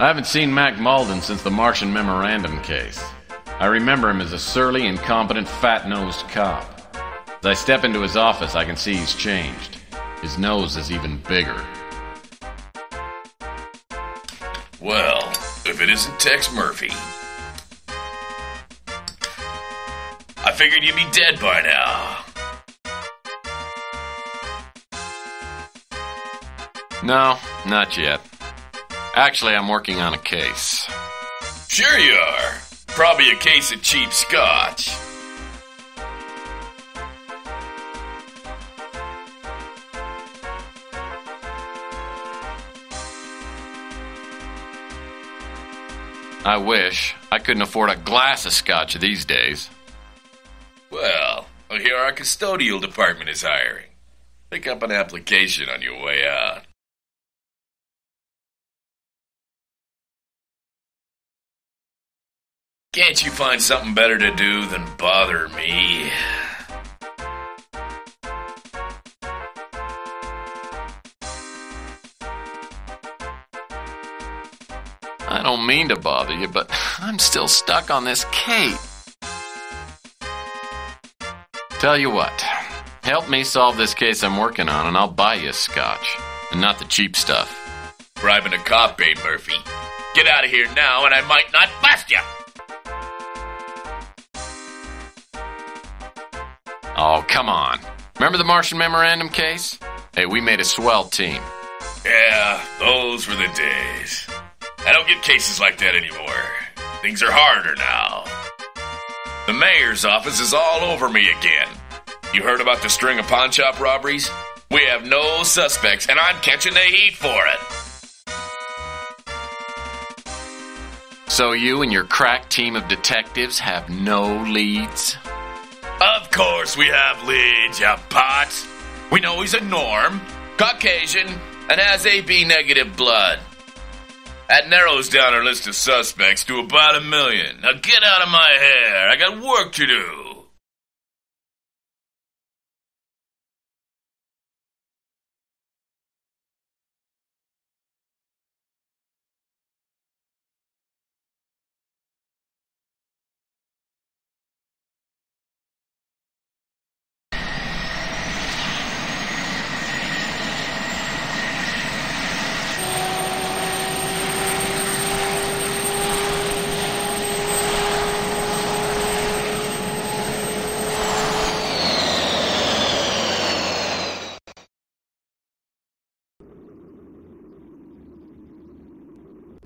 I haven't seen Mac Malden since the Martian Memorandum case. I remember him as a surly, incompetent, fat nosed cop. As I step into his office, I can see he's changed. His nose is even bigger. Well, if it isn't Tex Murphy. I figured you'd be dead by now. No, not yet. Actually, I'm working on a case. Sure you are. Probably a case of cheap scotch. I wish. I couldn't afford a glass of scotch these days. Well, I hear our custodial department is hiring. Pick up an application on your way out. Can't you find something better to do than bother me? I don't mean to bother you, but I'm still stuck on this Kate. Tell you what, help me solve this case I'm working on, and I'll buy you scotch. And not the cheap stuff. Bribing a cop, eh, Murphy? Get out of here now, and I might not bust you! Oh, come on. Remember the Martian Memorandum case? Hey, we made a swell team. Yeah, those were the days. I don't get cases like that anymore. Things are harder now. The mayor's office is all over me again. You heard about the string of pawn shop robberies? We have no suspects, and I'm catching the heat for it. So you and your crack team of detectives have no leads? Of course we have you pots. We know he's a norm, Caucasian, and has AB negative blood. That narrows down our list of suspects to about a million. Now get out of my hair. I got work to do.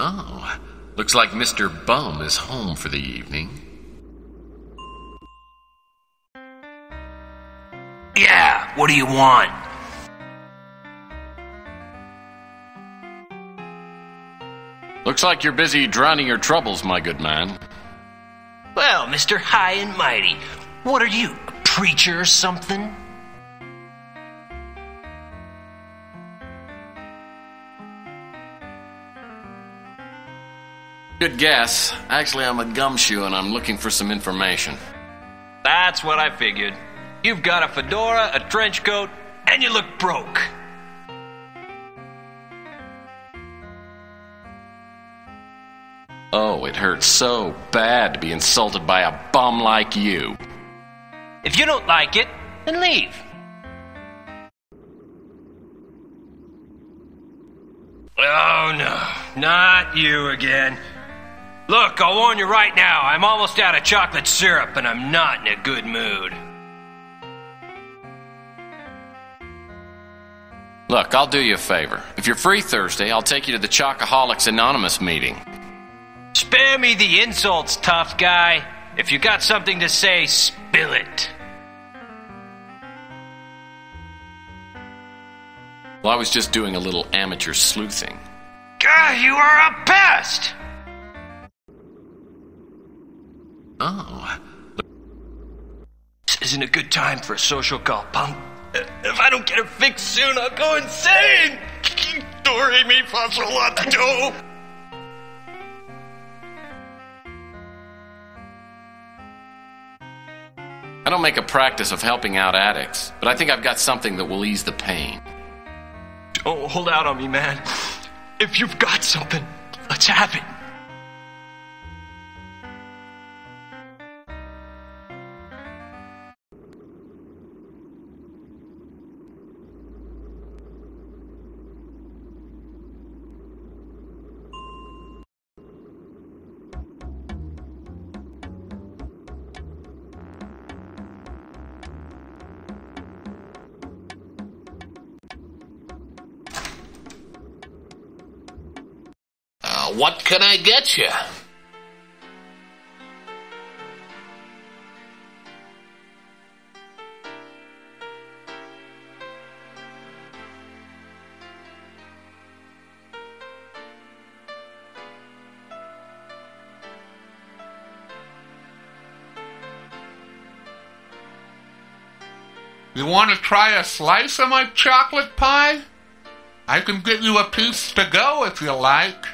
Oh, looks like Mr. Bum is home for the evening. Yeah, what do you want? Looks like you're busy drowning your troubles, my good man. Well, Mr. High and Mighty, what are you, a preacher or something? Good guess. Actually, I'm a gumshoe and I'm looking for some information. That's what I figured. You've got a fedora, a trench coat, and you look broke. Oh, it hurts so bad to be insulted by a bum like you. If you don't like it, then leave. Oh no, not you again. Look, I'll warn you right now, I'm almost out of chocolate syrup and I'm not in a good mood. Look, I'll do you a favor. If you're free Thursday, I'll take you to the Chocoholics Anonymous meeting. Spare me the insults, tough guy. If you got something to say, spill it. Well, I was just doing a little amateur sleuthing. God, you are a pest! Oh, This isn't a good time for a social call, punk. If I don't get it fixed soon, I'll go insane! Dory me lato! I don't make a practice of helping out addicts, but I think I've got something that will ease the pain. Don't hold out on me, man. If you've got something, Let's have it. What can I get you? You want to try a slice of my chocolate pie? I can get you a piece to go if you like.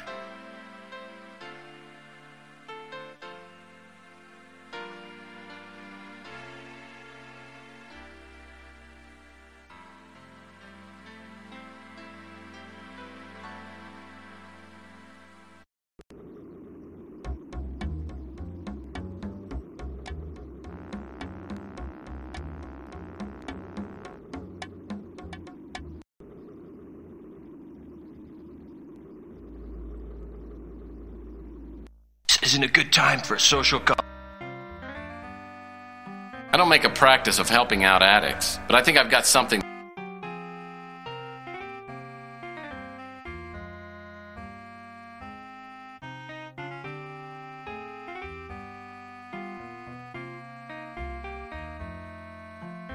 Isn't a good time for a social call. I don't make a practice of helping out addicts, but I think I've got something.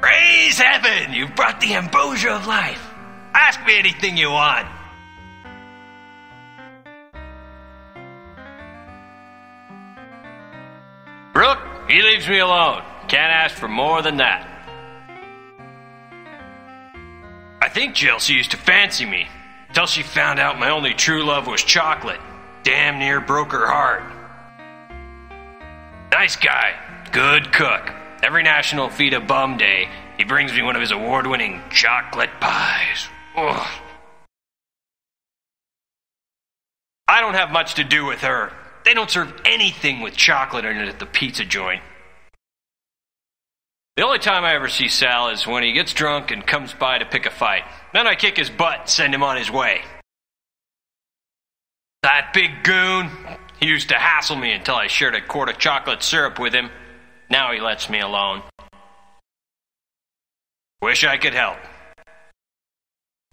Praise heaven! You've brought the ambrosia of life. Ask me anything you want. He leaves me alone. Can't ask for more than that. I think Chelsee used to fancy me till she found out my only true love was chocolate. Damn near broke her heart. Nice guy, good cook. Every National Feed a Bum Day, he brings me one of his award winning chocolate pies. Ugh. I don't have much to do with her. They don't serve anything with chocolate in it at the pizza joint. The only time I ever see Sal is when he gets drunk and comes by to pick a fight. Then I kick his butt and send him on his way. That big goon, he used to hassle me until I shared a quart of chocolate syrup with him. Now he lets me alone. Wish I could help.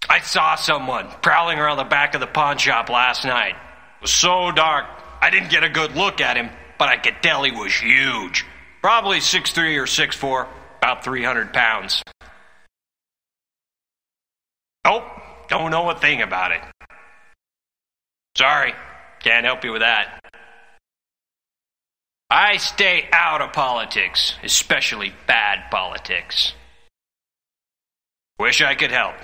I saw someone prowling around the back of the pawn shop last night. It was so dark, I didn't get a good look at him, but I could tell he was huge. Probably 6'3 or 6'4, about 300 pounds. Nope, don't know a thing about it. Sorry, can't help you with that. I stay out of politics, especially bad politics. Wish I could help.